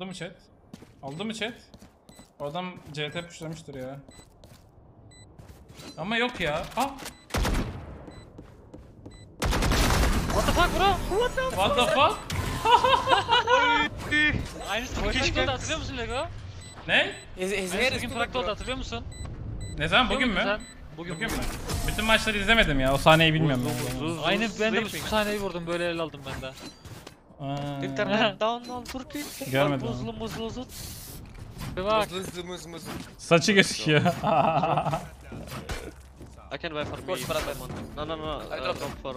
Oldu mu chat? Oldu mu chat? O adam CT puşlamıştır ya. Ama yok ya. Ah! What the fuck bro? What the What the fuck? Aynısı bugün oldu hatırlıyor musun Lego? Ne? His, his hair Aynısı is bugün too big, oldu bro. hatırlıyor musun? Ne zaman bugün mü? sen? Bugün, Bugün mü? Bütün maçları izlemedim ya. O sahneyi bilmiyorum. ben. Aynı ben de bu sahneyi vurdum böyle el aldım ben de. Internet down on Turkey. Görmedim Muzlu muzlu muzlu. Bir bak. Muzlu muzlu muzlu. Saçı gözüküyor. I can buy for Of course, me. brother. No, no, no. I Uh, drop drop for